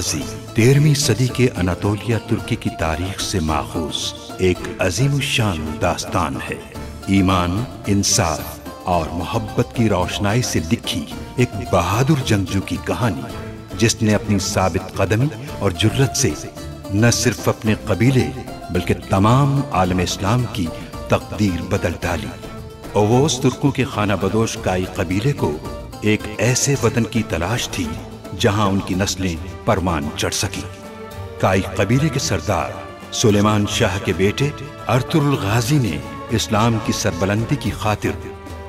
गाजी तेरहवीं सदी के अनातोलिया, तुर्की की तारीख से माखूज एक अजीम शान दास्तान है। ईमान, इंसाफ और मोहब्बत की रोशनाई से लिखी एक बहादुर जंगजू की कहानी, जिसने अपनी साबित कदमी और जुर्रत से न सिर्फ़ अपने कबीले, बल्कि तमाम आलम इस्लाम की तकदीर बदल डाली। ओवोस, तुर्कों के खाना बदोश काई कबीले को एक ऐसे वतन की तलाश थी जहाँ उनकी नस्लें परमान चढ़ सकी। काई कबीले के सरदार सुलेमान शाह के बेटे अरतुल गाजी ने इस्लाम की सरबलंदी की खातिर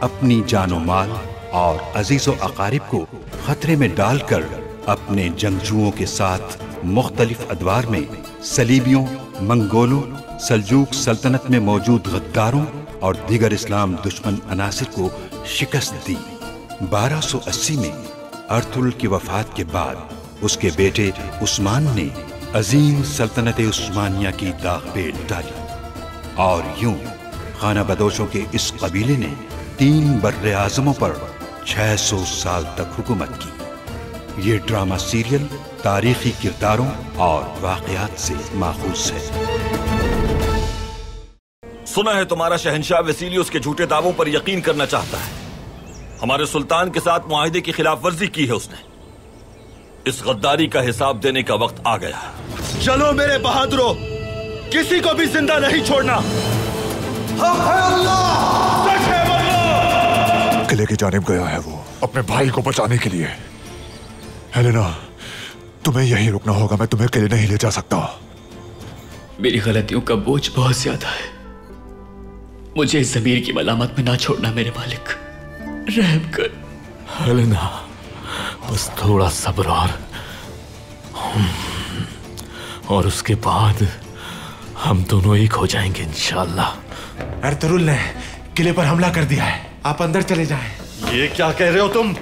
अपनी जानो माल और अजीजो अकारिब को खतरे में डालकर अपने जंगजुओं के साथ मुख्तलिफ़ अदवार में सलीबियों, मंगोलों, सल्जूक सल्तनत में मौजूद गद्दारों और दीगर इस्लाम दुश्मन अनासिर को शिकस्त दी। 1280 में अर्थुल की वफात के बाद उसके बेटे उस्मान ने अजीम सल्तनत उस्मानिया की दागपेट डाली। और यूँ खाना बदोशों के इस कबीले ने तीन बर्र आजमों पर 600 साल तक हुकूमत की। ये ड्रामा सीरियल तारीखी किरदारों और वाकयात से माखूज है। सुना है तुम्हारा शहनशाह वसीलियस के झूठे दावों पर यकीन करना चाहता है। हमारे सुल्तान के साथ मुआहदे की खिलाफ वर्जी की है उसने। इस गद्दारी का हिसाब देने का वक्त आ गया। चलो मेरे बहादुरों किसी को भी ज़िंदा नहीं छोड़ना। हम है अल्लाह। सच है बल्लो किले की जानिब गया है वो अपने भाई को बचाने के लिए। हेलेना तुम्हें यहीं रुकना होगा मैं तुम्हें किले नहीं ले जा सकता। मेरी गलतियों का बोझ बहुत ज़्यादा है। मुझे इस जमीर की मलामत में ना छोड़ना मेरे मालिक। रहम कर। हेलेना बस थोड़ा सब्र और और उसके बाद हम दोनों एक हो जाएँगे इंशाल्लाह। अर्तुरुल ने किले पर हमला कर दिया है। आप अंदर चले जाएँ। ये क्या कह रहे हो तुम?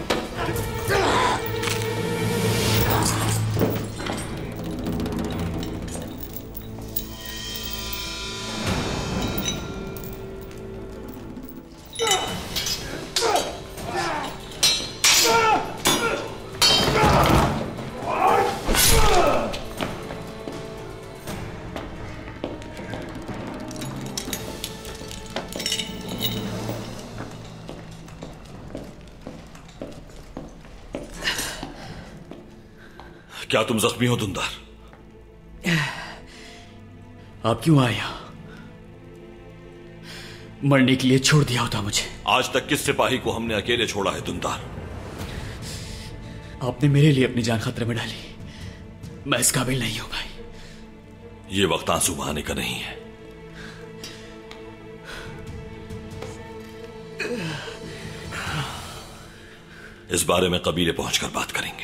क्या तुम जख्मी हो दुंदार? आप क्यों आए यहाँ? मरने के लिए छोड़ दिया होता मुझे। आज तक किस सिपाही को हमने अकेले छोड़ा है दुंदार? आपने मेरे लिए अपनी जान खतरे में डाली। मैं इस काबिल नहीं हूँ भाई। ये वक्त आँसू बहाने का नहीं है। इस बारे में कबीले पहुंचकर बात करेंगे।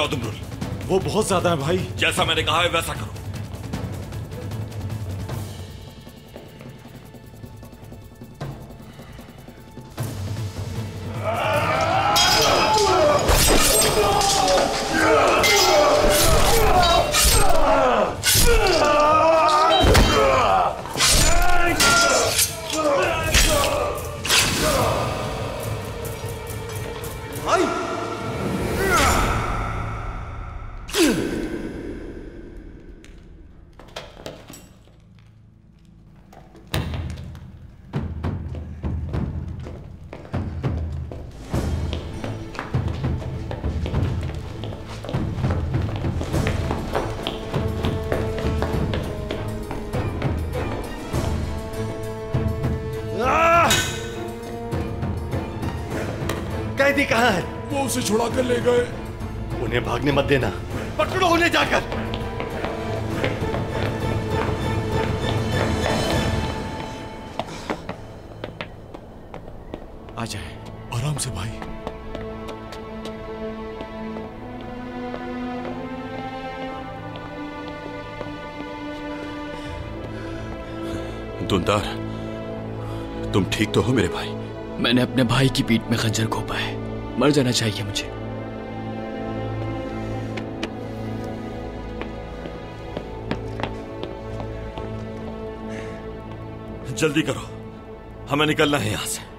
जाओ दुमरुल वो बहुत ज़्यादा है भाई। जैसा मैंने कहा है वैसा करो। वो उसे छुड़ा कर ले गए। उन्हें भागने मत देना। पकड़ो उन्हें जाकर। आ जाए। आराम से भाई। दुंदार तुम ठीक तो हो मेरे भाई? मैंने अपने भाई की पीठ में खंजर घोपा है। मर जाना चाहिए मुझे। जल्दी करो। हमें निकलना है यहाँ से।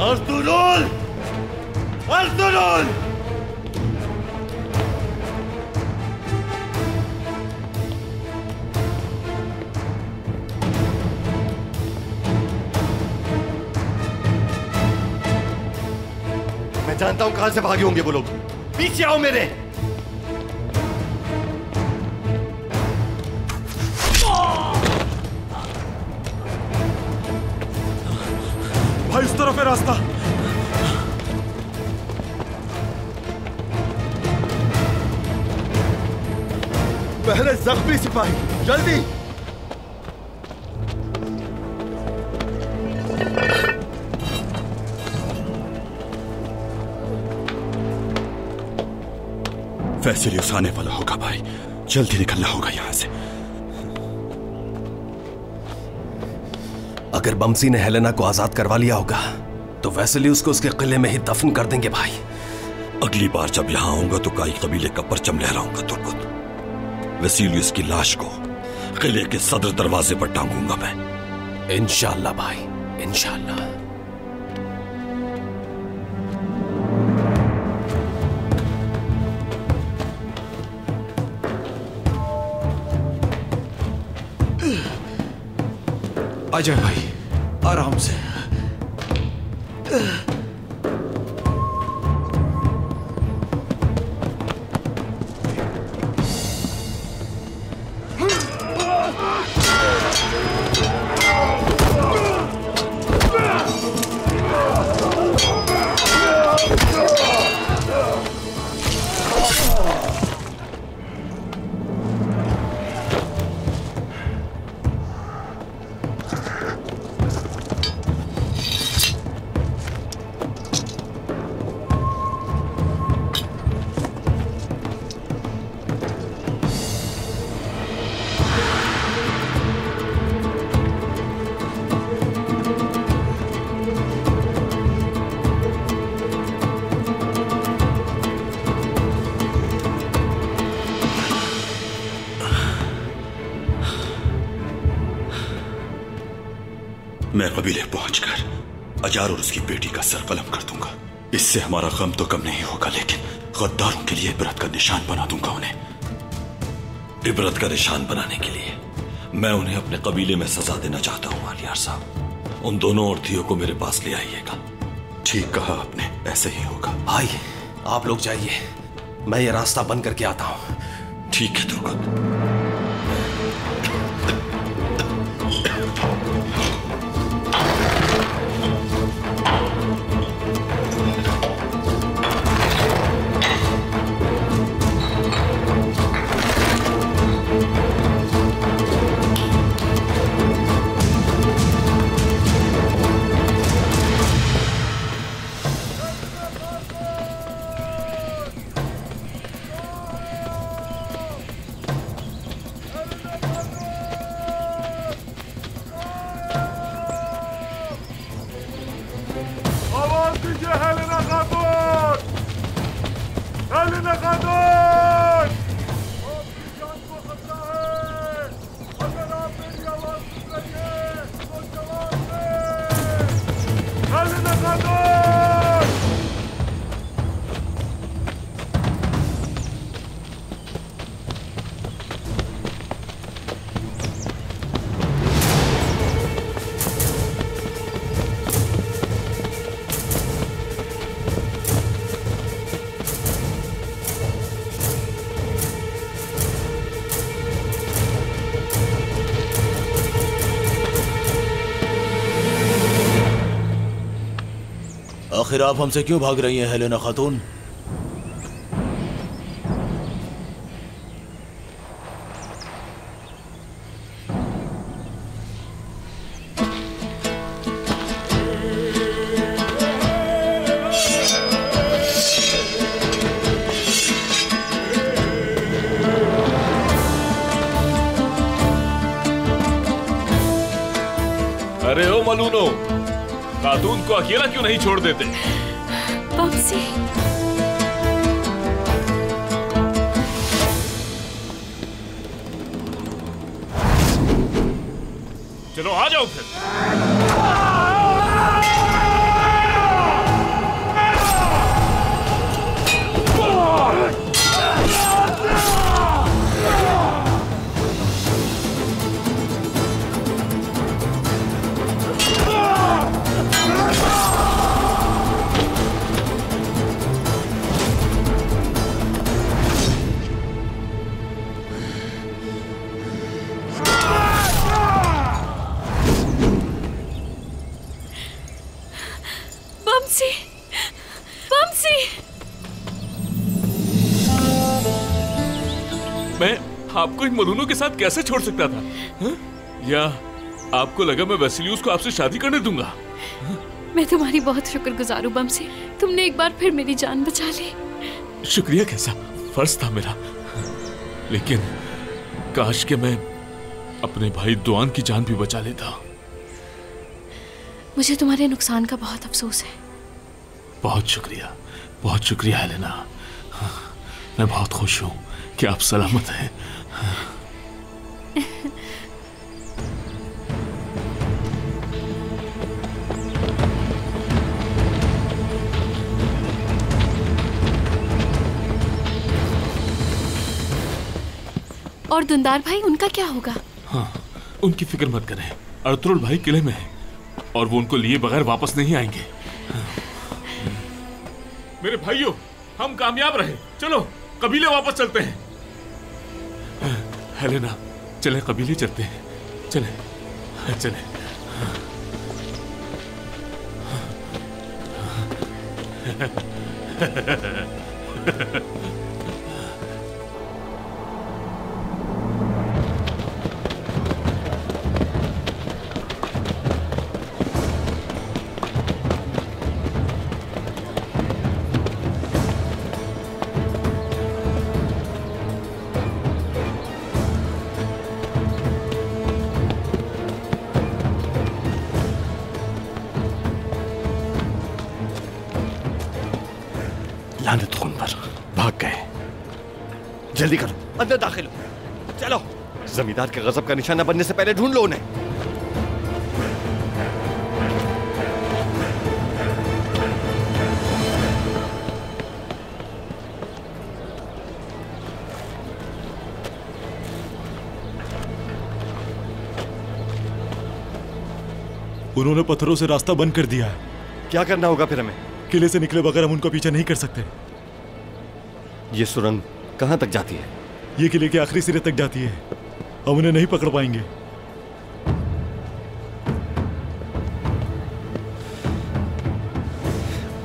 Ertugrul ¡Arturul! मैं जानता हूँ कहाँ से भागे होंगे वो लोग। पीछे आओ मेरे। तरफ़ रास्ता। पहले जख्मी सिपाही, जल्दी। फैसिलियस आने वाला होगा भाई। जल्दी निकलना होगा यहाँ से। अगर बमसी ने हेलेना को आज़ाद करवा लिया होगा तो वैसलियस को उसके किले में ही दफन कर देंगे भाई। अगली बार जब यहाँ आऊँगा तो काई कबीले का परचम लहराऊँगा तुर्कुत वसीलियस की लाश को किले के सदर दरवाजे पर टांगूँगा मैं। इंशाल्लाह भाई इंशाल्लाह। आ जाए भाई। आराम इससे हमारा गम तो कम नहीं होगा लेकिन गद्दारों के लिए इबरत का निशान बना दूँगा उन्हें। इबरत का निशान बनाने के लिए मैं उन्हें अपने कबीले में सजा देना चाहता हूँ आलियार साहब। उन दोनों औरतियों को मेरे पास ले आइएगा। ठीक कहा आपने ऐसे ही होगा। भाई आप लोग जाइए। मैं ये रास्ता बंद करके आता हूँ। ठीक है तुर्कुत आखिर आप हमसे क्यों भाग रही हैं हेलेना खातून? खातून को अकेला क्यों नहीं छोड़ देते? इन के साथ कैसे छोड़ सकता था? हा? या आपको लगा मैं वैसिलियस को आपसे शादी करने दूँगा? हा? मैं तुम्हारी बहुत शुक्रगुजार हूँ बमसी तुमने एक बार फिर मेरी जान बचा ली। शुक्रिया कैसा? फ़र्ज़ था मेरा। लेकिन काश के मैं अपने भाई दुआन की जान भी बचा लेता। मुझे तुम्हारे नुकसान का बहुत अफसोस है। बहुत शुक्रिया। बहुत शुक्रिया हेलेना। मैं बहुत खुश हूँ कि आप सलामत हैं। और दुंदार भाई उनका क्या होगा? हाँ उनकी फ़िक्र मत करें। अर्तुल भाई किले में है और वो उनको लिए बगैर वापस नहीं आएँगे। मेरे भाइयों हम कामयाब रहे। चलो कबीले वापस चलते हैं। हेलेना चले कबीले चलते हैं। चले चले। लानत खून पर। भाग गए। जल्दी करो। अंदर दाखिल हो। चलो। जमींदार के गजब का निशाना बनने से पहले ढूंढ लो उन्हें। उन्होंने पत्थरों से रास्ता बंद कर दिया है। क्या करना होगा फिर हमें? किले से निकले बगैर हम उनको पीछा नहीं कर सकते। ये सुरंग कहाँ तक जाती है? ये किले के आखिरी सिरे तक जाती है। हम उन्हें नहीं पकड़ पाएँगे।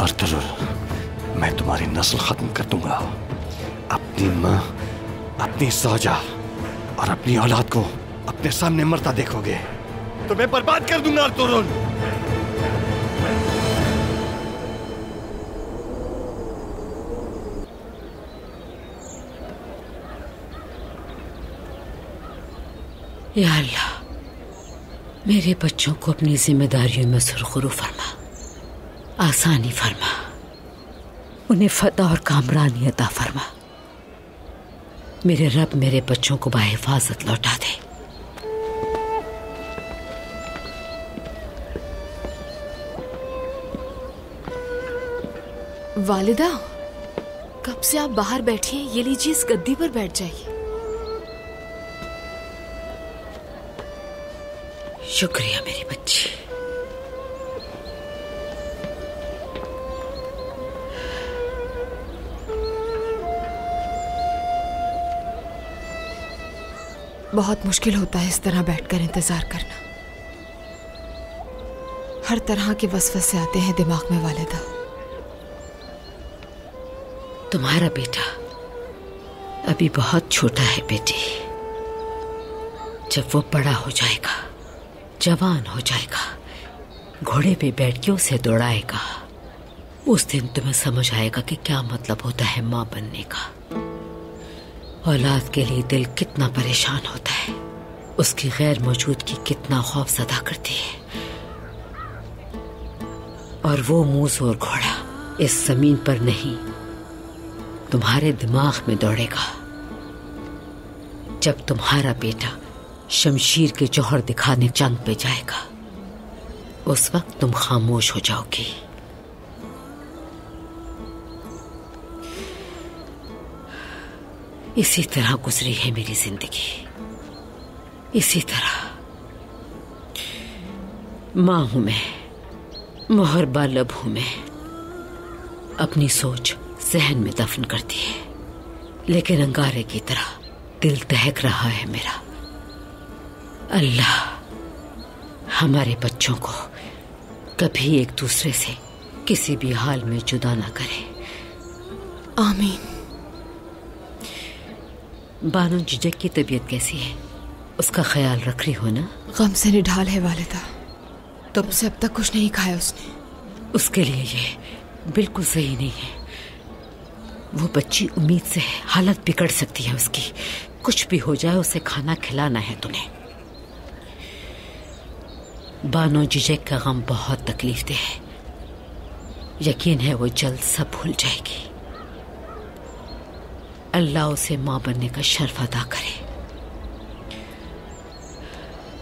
अर्तुल मैं तुम्हारी नस्ल खत्म कर दूँगा। अपनी माँ अपनी सौजा और अपनी औलाद को अपने सामने मरता देखोगे। तो मैं बर्बाद कर दूँगा अर्तुल। या अल्लाह, मेरे बच्चों को अपनी जिम्मेदारियों में सुरखुरु फरमा, आसानी फरमा, उन्हें फतह और कामरानी अता फरमा। मेरे रब मेरे बच्चों को बाहिफाजत लौटा दे। वालिदा, कब से आप बाहर बैठी हैं, ये लीजिए इस गद्दी पर बैठ जाइए। शुक्रिया मेरी बच्ची। बहुत मुश्किल होता है इस तरह बैठकर इंतज़ार करना। हर तरह के वसवसे आते हैं दिमाग में वालिदा तुम्हारा बेटा अभी बहुत छोटा है बेटी। जब वो बड़ा हो जाएगा जवान हो जाएगा। घोड़े पे बैठ के उसे दौड़ाएगा। उस दिन तुम्हें समझ आएगा कि क्या मतलब होता है माँ बनने का। औलाद के लिए दिल कितना परेशान होता है। उसकी गैर मौजूदगी कितना खौफ सदा करती है। और वो मूस और घोड़ा इस ज़मीन पर नहीं, तुम्हारे दिमाग में दौड़ेगा। जब तुम्हारा बेटा शमशीर के जौहर दिखाने जंग पे जाएगा। उस वक्त तुम खामोश हो जाओगी। इसी तरह गुजरी है मेरी ज़िंदगी। इसी तरह। माँ हूँ मैं मोहर बालब हूँ मैं। अपनी सोच सहन में दफन करती है, लेकिन अंगारे की तरह दिल दहक रहा है मेरा। अल्लाह हमारे बच्चों को कभी एक दूसरे से किसी भी हाल में जुदा ना करे। आमीन। बानो जिजक की तबीयत कैसी है? उसका ख्याल रख रही हो ना? गम से निढाल है वालिदा। तब से अब तक कुछ नहीं खाया उसने। उसके लिए ये बिल्कुल सही नहीं है। वो बच्ची उम्मीद से है हालत बिगड़ सकती है उसकी। कुछ भी हो जाए उसे खाना खिलाना है तुम्हें बानो जिजक का गम बहुत तकलीफ़ दे है। यकीन है वो जल्द सब भूल जाएगी। अल्लाह उसे माँ बनने का शर्फ अदा करे।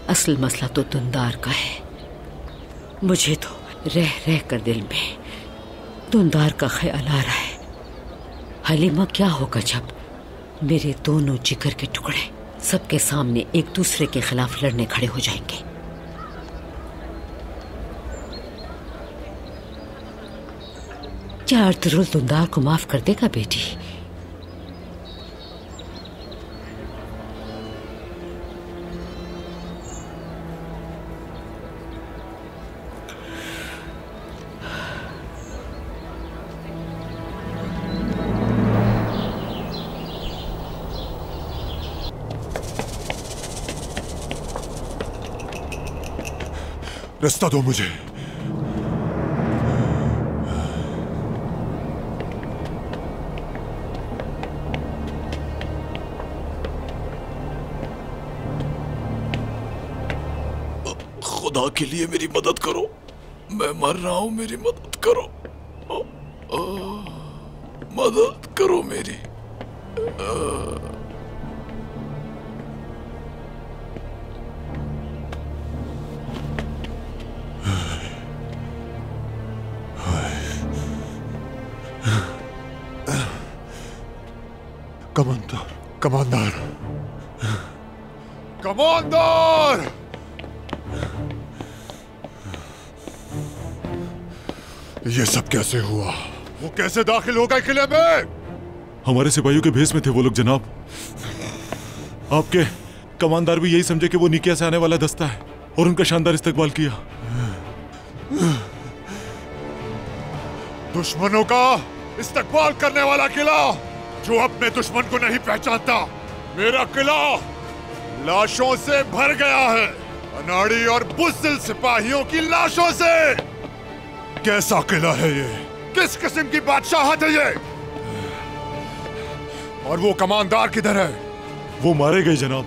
असल मसला तो दुंदार का है। मुझे तो रह रह कर दिल में दुंदार का ख्याल आ रहा है। हलीमा क्या होगा जब मेरे दोनों जिगर के टुकड़े सबके सामने एक दूसरे के खिलाफ लड़ने खड़े हो जाएँगे? क्या अर्तरुल दुंदार को माफ़ कर देगा बेटी रास्ता दो मुझे के लिए मेरी मदद करो। मैं मर रहा हूँ मेरी मदद करो। आ, आ, मदद करो मेरी। कैसे दाखिल हो गए किले में? हमारे सिपाहियों के भेस में थे वो लोग जनाब। आपके कमानदार भी यही समझे कि वो निकिया से आने वाला दस्ता है और उनका शानदार इस्तकबाल किया। दुश्मनों का इस्तकबाल करने वाला किला जो अपने दुश्मन को नहीं पहचानता मेरा किला लाशों से भर गया है। अनाड़ी और बुजदिल सिपाहियों की लाशों से। कैसा किला है ये? किस किस्म की बादशाहत है ये? और वो कमानदार किधर है? वो मारे गए जनाब।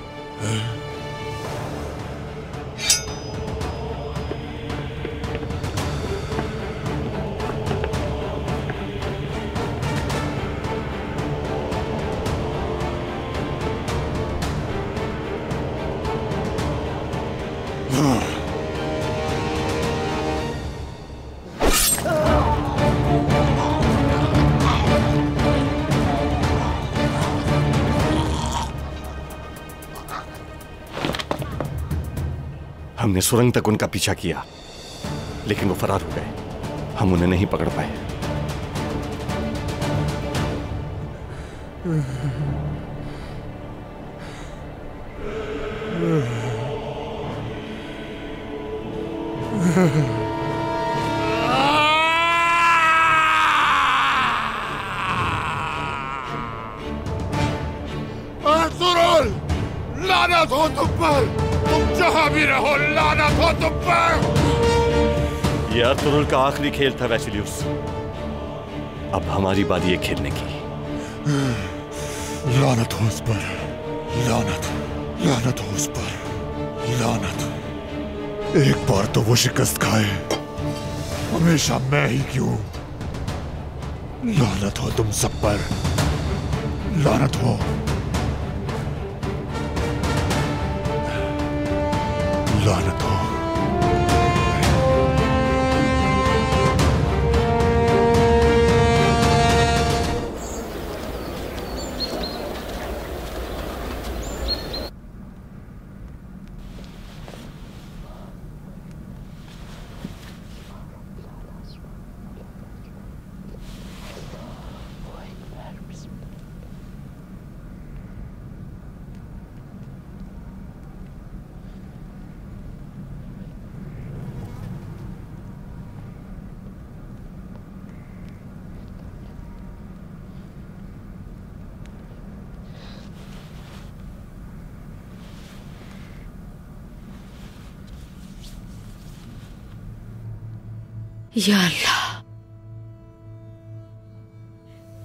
हमने सुरंग तक उनका पीछा किया, लेकिन वो फरार हो गए। हम उन्हें नहीं पकड़ पाए। सुरुल का आखिरी खेल था, वैसिलियस। अब हमारी बारी है खेलने की। लानत हो उस पर। लानत। लानत हो उस पर। लानत। एक बार तो वो शिकस्त खाए। हमेशा मैं ही क्यों? लानत हो तुम सब पर। लानत हो। लानत हो। या अल्लाह।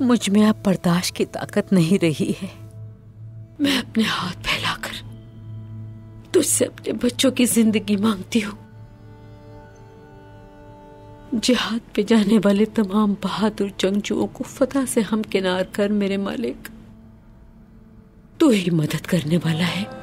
मुझमें अब बर्दाश्त की ताकत नहीं रही है। मैं अपने हाथ फैलाकर तुझसे अपने बच्चों की ज़िंदगी मांगती हूँ। जिहाद पे जाने वाले तमाम बहादुर जंगजुओं को फतह से हम किनार कर मेरे मालिक। तू ही मदद करने वाला है।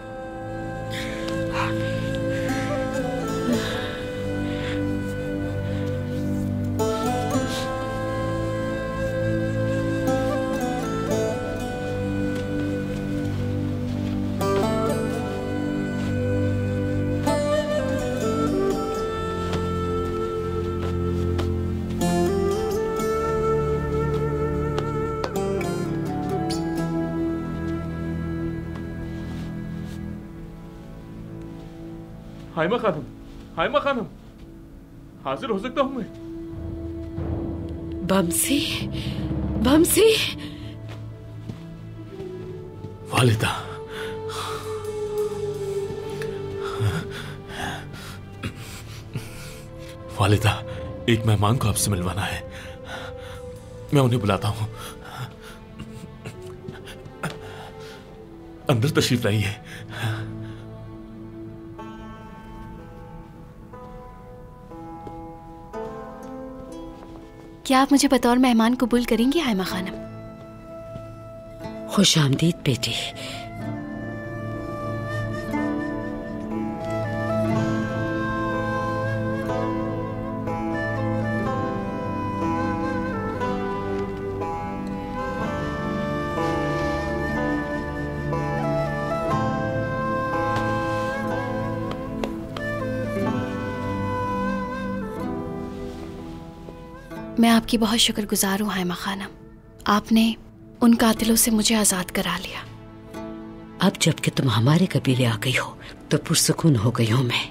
हाइमा खानम हाइमा खानम हाजिर हो सकता हूँ मैं। बमसी बमसी। वालिदा। वालिदा एक मेहमान को आपसे मिलवाना है। मैं उन्हें बुलाता हूँ। अंदर तशरीफ़ लाइए। क्या आप मुझे बतौर मेहमान कबूल करेंगी हायमा खानम? खुश आमदीद बेटी। मैं आपकी बहुत शुक्रगुजार हूँ हायमा खानम। आपने उन कातिलों से मुझे आज़ाद करा लिया। अब जबकि तुम हमारे कबीले आ गई हो तो पुरसकून हो गई हूँ मैं।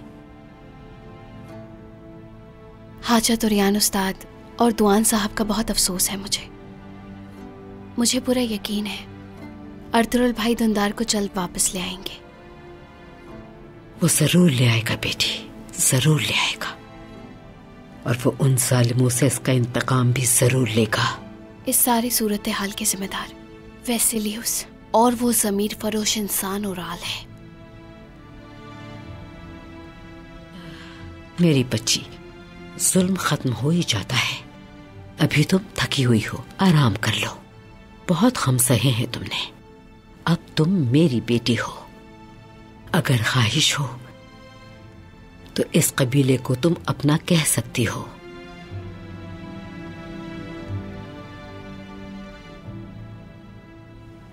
हाजा तुरियान उस्ताद और दुआन साहब का बहुत अफसोस है मुझे। मुझे पूरा यकीन है अर्तुरुल भाई दुंदार को जल्द वापस ले आएँगे। वो ज़रूर ले आएगा बेटी ज़रूर ले आएगा। और वो उन जालिमों से इसका इंतकाम भी ज़रूर लेगा। इस सारी सूरत हाल के जिम्मेदार वैसिलियस और वो जमीर फरोश इंसान उराल है। मेरी बच्ची जुल्म खत्म हो ही जाता है। अभी तुम थकी हुई हो आराम कर लो। बहुत गम सहे हैं तुमने। अब तुम मेरी बेटी हो। अगर ख्वाहिश हो तो इस कबीले को तुम अपना कह सकती हो।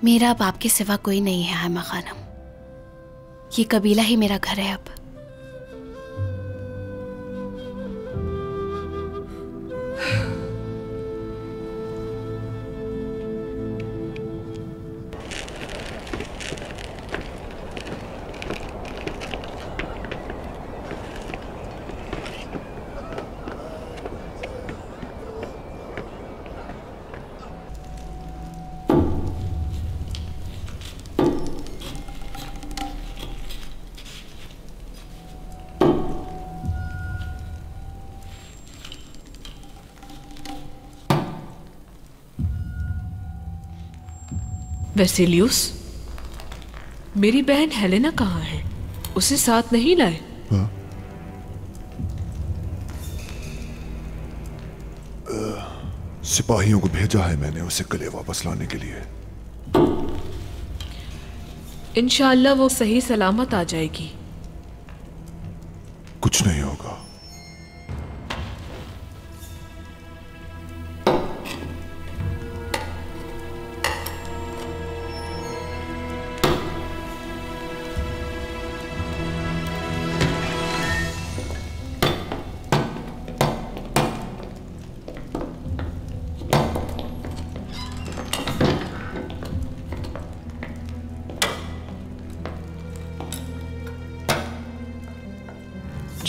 मेरा अब आपके सिवा कोई नहीं है, हायमा खानम। ये कबीला ही मेरा घर है अब। वेसिलियस मेरी बहन हेलेना कहाँ है? उसे साथ नहीं लाए। सिपाहियों को भेजा है मैंने उसे गले वापस लाने के लिए। इनशाला वो सही सलामत आ जाएगी।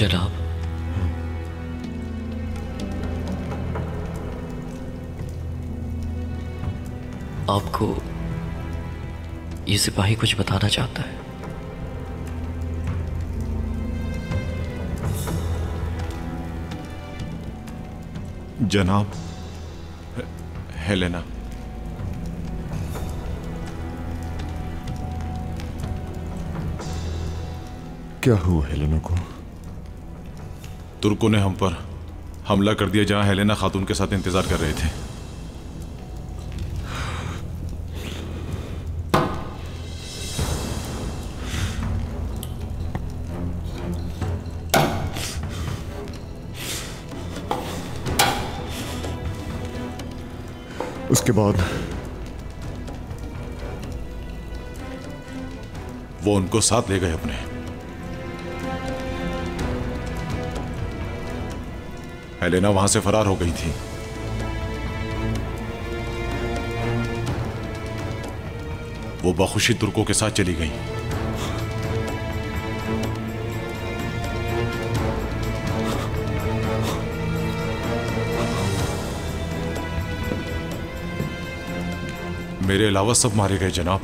जनाब आपको ये सिपाही कुछ बताना चाहता है? जनाब हेलेना। क्या हुआ हेलेना को? तुर्कों ने हम पर हमला कर दिया जहाँ हेलेना खातून के साथ इंतज़ार कर रहे थे। उसके बाद वो उनको साथ ले गए अपने। हेलेना वहाँ से फरार हो गई थी। वो बखुशी तुर्कों के साथ चली गई। मेरे अलावा सब मारे गए, जनाब।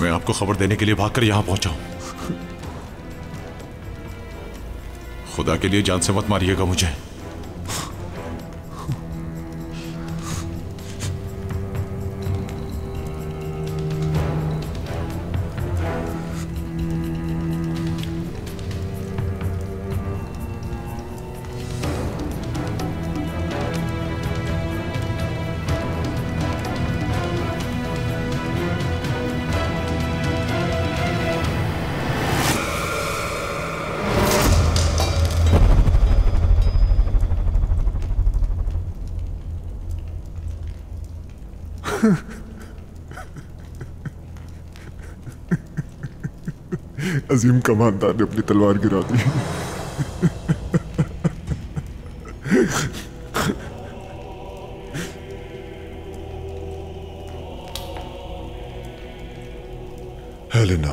मैं आपको खबर देने के लिए भागकर यहाँ पहुँचा हूँ। खुदा के लिए जान से मत मारिएगा मुझे। अजीम कमानदार ने अपनी तलवार गिरा दी। हेलेना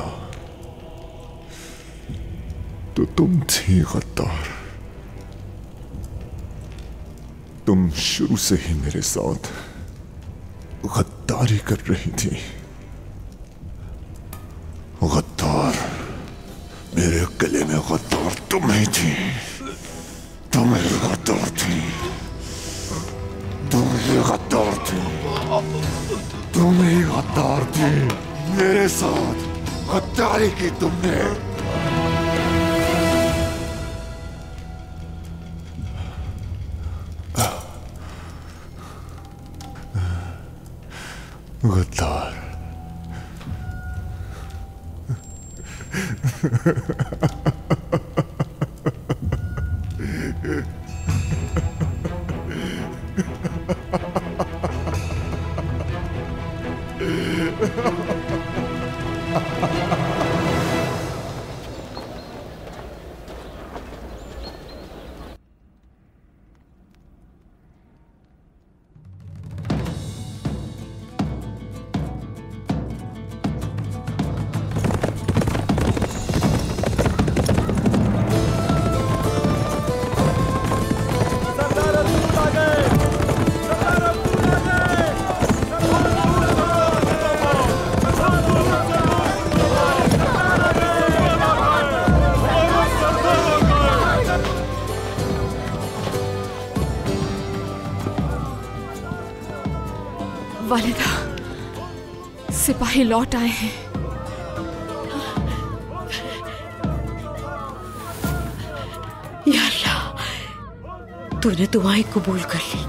तो तुम थी गद्दार। तुम शुरू से ही मेरे साथ गद्दारी कर रही थी गद्दार मेरे गले में गद्दार तुम ही थी तुम ही गद्दार थी तुम ही गद्दार थी तुम ही गद्दार थी मेरे साथ गद्दारी की तुमने सिपाही लौट आए हैं। तूने दुआएँ कबूल कर ली।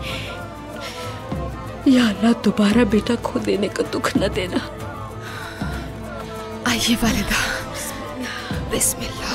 या अल्लाह, दोबारा बेटा खो देने का दुख न देना। आइए वालिदा, बिस्मिल्लाह।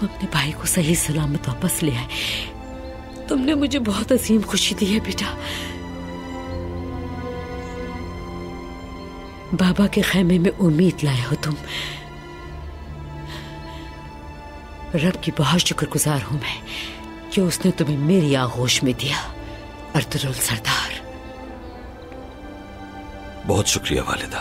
तुम अपने भाई को सही सलामत वापस ले आए तुमने मुझे बहुत अजीम खुशी दी है बेटा। बाबा के खेमे में उम्मीद लाए हो तुम। रब की बहुत शुक्रगुजार हूँ मैं कि उसने तुम्हें मेरी आगोश में दिया अर्तुरुल सरदार। बहुत शुक्रिया वालिदा।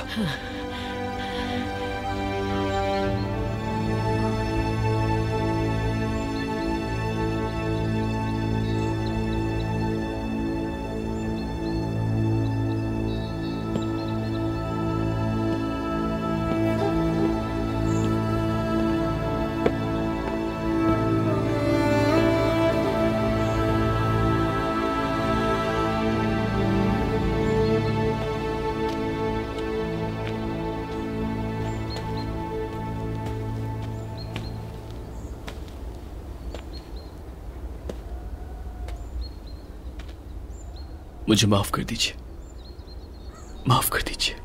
मुझे माफ़ कर दीजिए। माफ़ कर दीजिए।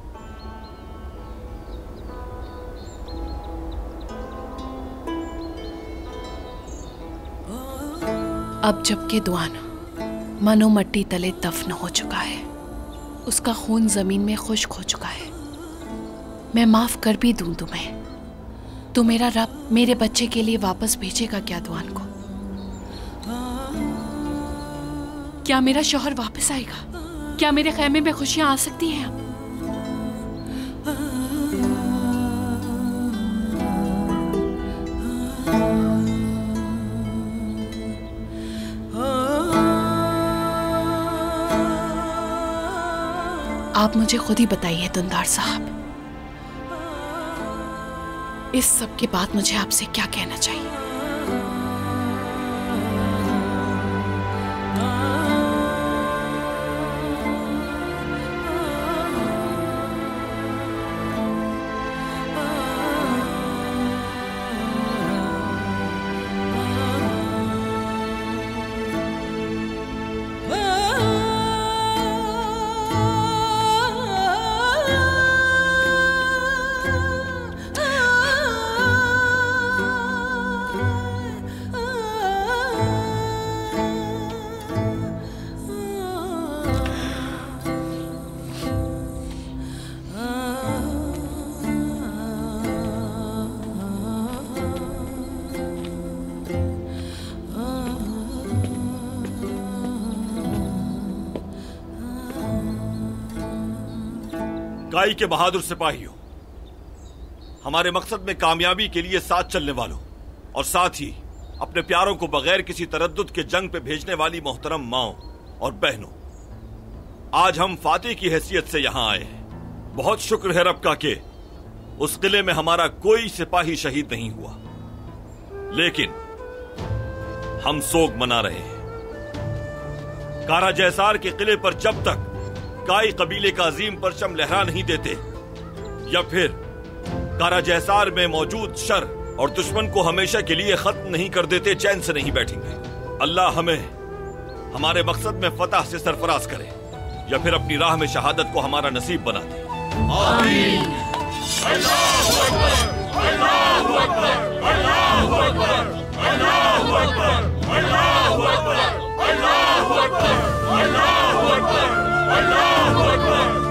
अब जबकि दुआन मनो मट्टी तले दफन हो चुका है, उसका खून ज़मीन में खुश्क हो चुका है। मैं माफ़ कर भी दूँ तुम्हें। तो मेरा रब मेरे बच्चे के लिए वापस भेजेगा क्या दुआन को? क्या मेरा शोहर वापस आएगा? क्या मेरे खैमे में खुशियाँ आ सकती हैं? अब आप मुझे खुद ही बताइए, दुंदार साहब। इस सब के बाद मुझे आपसे क्या कहना चाहिए? काई के बहादुर सिपाहियों हमारे मकसद में कामयाबी के लिए साथ चलने वालों और साथ ही अपने प्यारों को बगैर किसी तरद के जंग पे भेजने वाली मोहतरम माओ और बहनों, आज हम फातेह की हैसियत से यहाँ आए हैं। बहुत शुक्र है रब का के उस किले में हमारा कोई सिपाही शहीद नहीं हुआ। लेकिन हम सोग मना रहे हैं। कारा जैसार के किले पर जब तक काई कबीले का अजीम परचम लहरा नहीं देते या फिर कारा जैसार में मौजूद शर और दुश्मन को हमेशा के लिए खत्म नहीं कर देते चैन से नहीं बैठेंगे अल्लाह हमें हमारे मकसद में फतह से सरफराज करे या फिर अपनी राह में शहादत को हमारा नसीब बना दे एक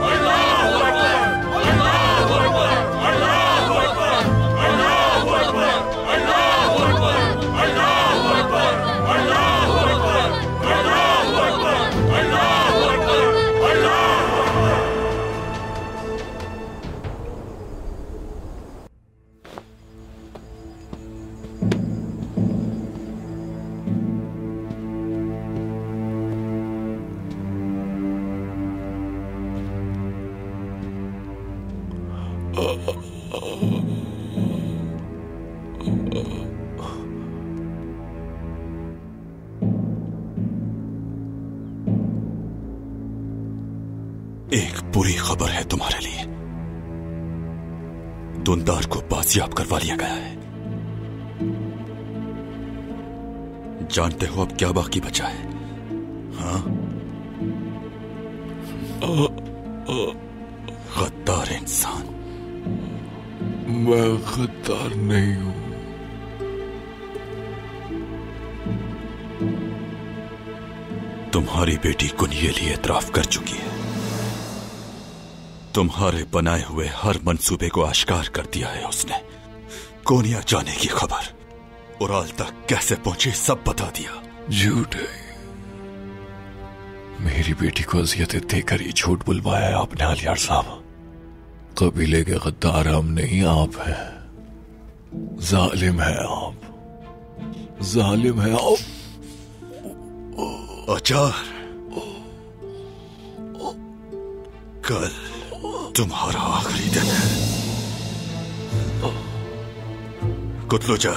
खबर है तुम्हारे लिए। दुंदार को बाजियाब करवा लिया गया है। जानते हो अब क्या बाकी बचा है? हाँ? गद्दार इंसान। मैं गद्दार नहीं हूँ। तुम्हारी बेटी कुनियली एतराफ कर चुकी है। तुम्हारे बनाए हुए हर मंसूबे को आश्कार कर दिया है उसने। कोनिया जाने की खबर? उराल तक कैसे पहुँचे सब बता दिया। झूठ है। मेरी बेटी को अजियतें देकर ही झूठ बुलवाया है आपने आलियार साहब। कबीले के गद्दार हम नहीं आप हैं। जालिम है आप। जालिम है आप। अचार कल तुम्हारा आखिरी दिन है कुतलुजा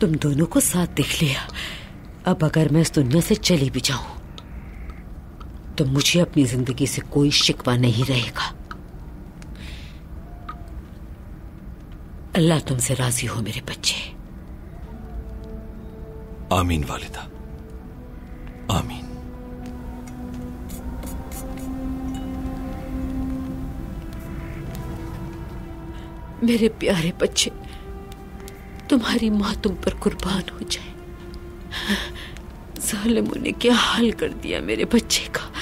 तुम दोनों को साथ देख लिया। अब अगर मैं इस दुनिया से चली भी जाऊँ तो मुझे अपनी ज़िंदगी से कोई शिकवा नहीं रहेगा। अल्लाह तुमसे राज़ी हो मेरे बच्चे। आमीन वालिदा। आमीन। मेरे प्यारे बच्चे तुम्हारी माँ तुम पर कुर्बान हो जाए। ने क्या हाल कर दिया मेरे बच्चे का?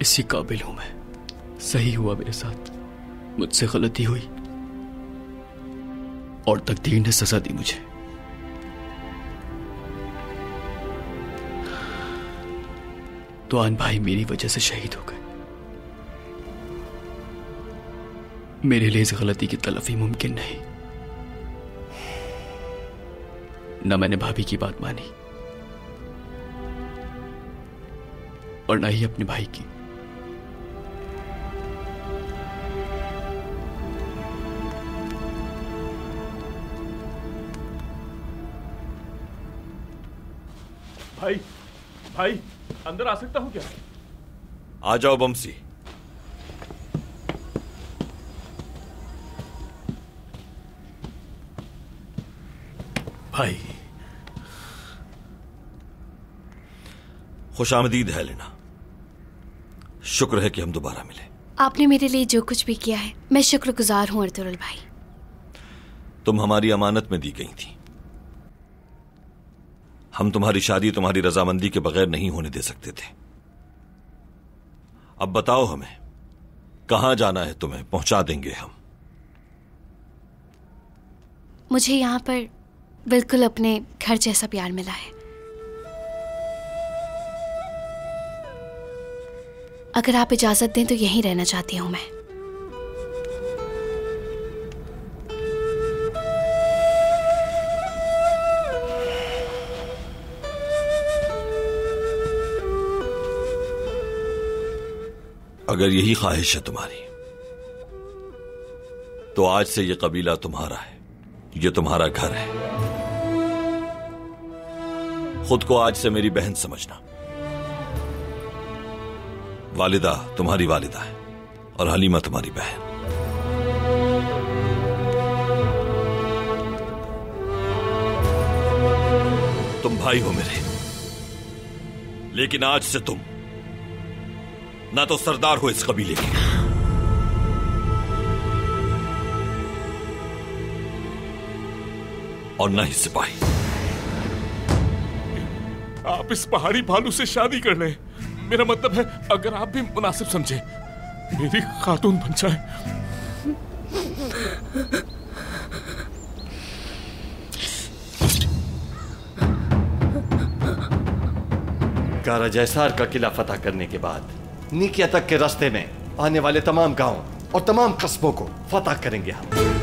इसी काबिल हूँ मैं। सही हुआ मेरे साथ। मुझसे गलती हुई। और तकदीर ने सजा दी मुझे। तो आन भाई मेरी वजह से शहीद हो गए। मेरे लिए इस गलती की तलफी मुमकिन नहीं। न मैंने भाभी की बात मानी और न ही अपने भाई की। भाई भाई अंदर आ सकता हूँ क्या? आ जाओ बमसी भाई। खुश आमदीद है लेना। शुक्र है कि हम दोबारा मिले। आपने मेरे लिए जो कुछ भी किया है मैं शुक्रगुजार हूँ अर्तुरुल भाई। तुम हमारी अमानत में दी गई थी। हम तुम्हारी शादी तुम्हारी रजामंदी के बगैर नहीं होने दे सकते थे। अब बताओ हमें कहाँ जाना है तुम्हें? पहुँचा देंगे हम। मुझे यहाँ पर बिल्कुल अपने घर जैसा प्यार मिला है। अगर आप इजाज़त दें तो यहीं रहना चाहती हूँ मैं। अगर यही ख्वाहिश है तुम्हारी तो आज से यह कबीला तुम्हारा है, ये तुम्हारा घर है। खुद को आज से मेरी बहन समझना। वालिदा तुम्हारी वालिदा है और हलीमा तुम्हारी बहन। तुम भाई हो मेरे। लेकिन आज से तुम ना तो सरदार हो इस कबीले के। और ना ही सिपाही। आप इस पहाड़ी भालू से शादी कर लें। मेरा मतलब है, अगर आप भी मुनासिब समझे, मेरी खातून बन जाए। कारा जैसार का किला फतह करने के बाद, निकिया तक के रास्ते में आने वाले तमाम गाँव और तमाम कस्बों को फतह करेंगे हम।